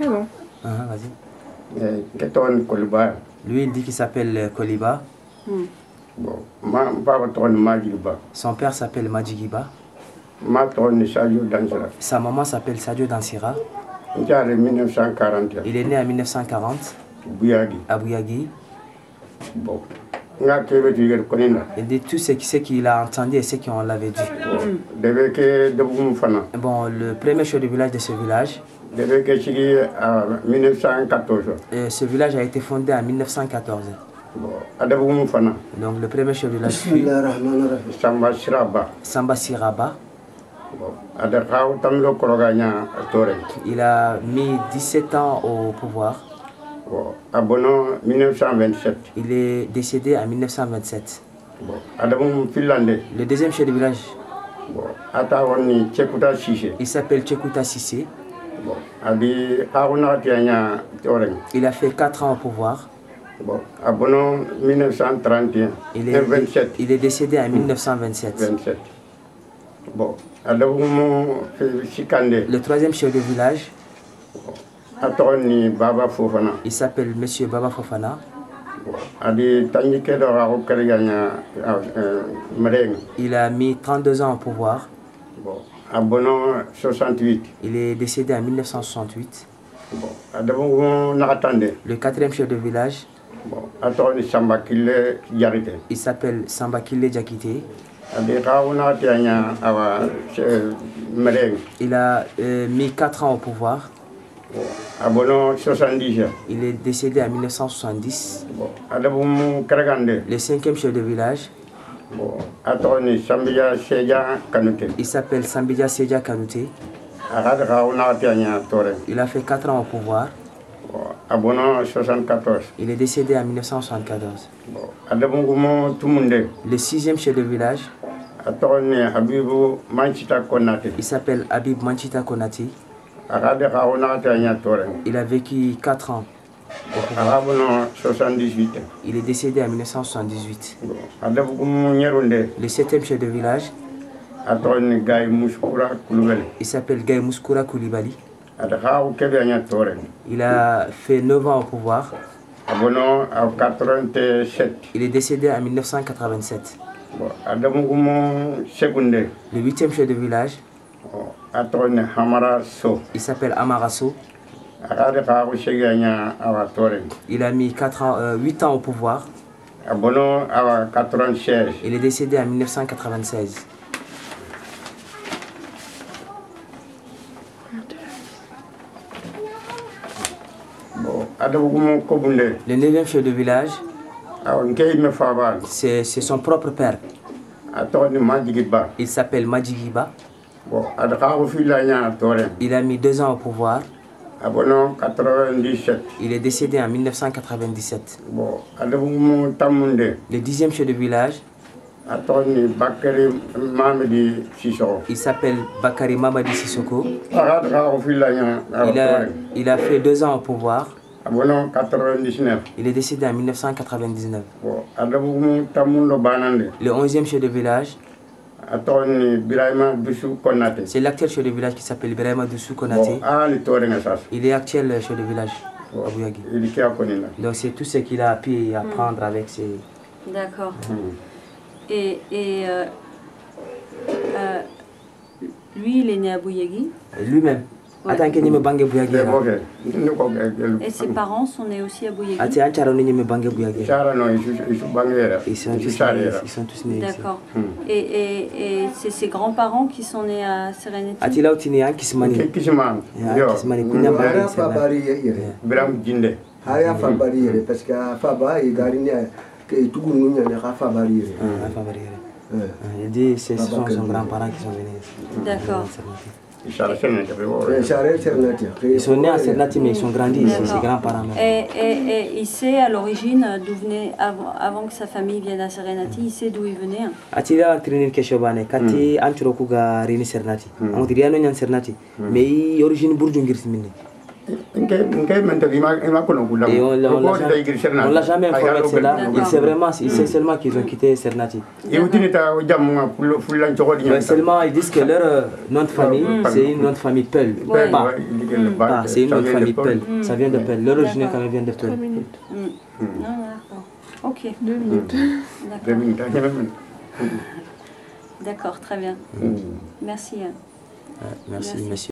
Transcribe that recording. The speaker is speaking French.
C'est bon. Ah, vas-y. Tɔgɔ ni koliba Lui, il dit qu'il s'appelle euh, Koliba. bon ma n baba tɔgɔ ni majiriba Son père s'appelle Majigiba. ma tɔgɔ ni sadio dansira Sa maman s'appelle Sadio Dansira. n caare 1941 Il est né en 1940 buyagi à Bouyagui. bon Il dit tout ce qui- ce qu'il a entendu et ce qu'on l'avait dit. Bon, le premier chef de village de ce village, de bɛ kɛ sigi a 1914 ce village a été fondé en 1914. bon a dabugumu fana Donc le premier chef de village fut samba siraba Samba Siraba. Il a mis 17 ans au pouvoir. bon a bɔnɔ 1927 Il est décédé en 1927. bon a dabugumu finlande Le deuxième chef de village, il s'appelle Tchekuta Sissé. Il a fait 4 ans au pouvoir. bon a bɔnɔ 1931 Il est, 27 il est décédé en 1927. 27 bon a dabugumu fi- sikande Le troisième chef de village, il s'appelle Monsieur Baba Fofana. ɲa mɛrɛŋ Il a mis 32 ans au pouvoir. Bon a bɔnɔ 68 Il est décédé en 1968. bon a dabugumu nagatande Le quatrième chef de village, bon a tɔgɔ ni samba kille jarite il s'appelle Sambakile awa mɛrɛŋ Il a euh, mis 4 ans au pouvoir. bɔnɔ 70 Il est décédé en 1970. bon Le cinquième chef de village, il s'appelle Sambidja Seja Kanouté. Il a fait 4 ans au pouvoir. bon a bɔnɔ 74 Il est décédé en 1974. bon a dabugumu tumunde Le sixième chef de village, il s'appelle Habib Manchita Konati. Il a vécu 4 ans. A ka bɔnɔ 78 Il est décédé en 1978. bon a dabugumu ɲɛrunde Le septième chef de village, il s'appelle Gaye Mouskoura Koulibaly. Il a fait 9 ans au pouvoir. a bɔnɔ a 87 Il est décédé en 1987. bon a dabugumu segunde Le huitième chef de village, il s'appelle Amarasso. Il a mis 4 ans, euh, 8 ans au pouvoir. a bɔnɔ awa 96 Il est décédé en 1996. bon a dabugumu kobunde Le neuvième chef de village, c'est son propre père. Il s'appelle Madjigiba. Il a mis 2 ans au pouvoir. A bɔnɔ 97 Il est décédé en 1997. bon Le dixième chef de village, il s'appelle Bakari Mamadi Sissoko. Il a, il a fait 2 ans au pouvoir. a bɔnɔ 99 Il est décédé en 1999. bon a dabugumu tamun dɔ banande? Le onzième chef de village, c'est l'actuel chef de village qui s'appelle Ibrahima Doussou bon Konaté. Il est actuel chef de village à Bouyagui. Donc c'est tout ce qu'il a pu apprendre avec ses... D'accord. Et, et euh, euh, lui, il est né à Bouyagui. Lui-même. Bange Et ses parents sont nés aussi à. Ati ni bange isu yɛrɛ Ils sont tous nés, ils sont tous nés. D'accord. Et, et, et c'est ses grands-parents qui sont nés à Serenity? Ati yo kunya bange yere. jinde Haya yere parce que fa ba e ke tugu nunya ne yere. Enfin, voilà. Eh. Ah, Il dit c'est ce sont Papa son Kalbi. grands-parents qui sont venus ici. D'accord. Ils sont nés à Cernati mais ils sont grandis ici, ses grands-parents. Et, et, et il sait à l'origine d'où venait, avant, avant que sa famille vienne à Serenity, il sait d'où il venait. hein. ati la trinir kesho bane kati an curo ku ga rini sernati. An tiri ano nyan sernati mais i origine burju Et on l'a- jamais, informé de cela. Sait vraiment, il sait seulement qu'ils ont quitté Cernati. e Mais seulement ils disent que leur nom de famille, c'est une nom de famille Peul. Ouais. Pas. Pas, c'est une nom de famille Peul. Mm. Ça vient de Peul. L'origine D'accord. quand même vient de Peul. Mm. Ok, Deux minutes. d'accord. Très bien. Merci. hein. Ouais, Merci, Merci. monsieur.